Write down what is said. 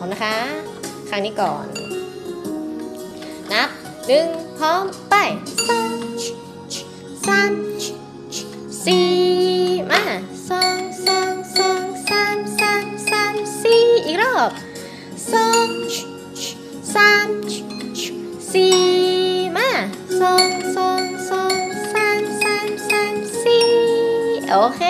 ร้อมนะคะ ครั้งนี้ก่อน นับหนึ่งพร้อมไปสองสามสี่มาสองสองสองสามสามสามสี่อีกรอบสองสามสี่มาสองสองสองสามสามสามสี่โอเค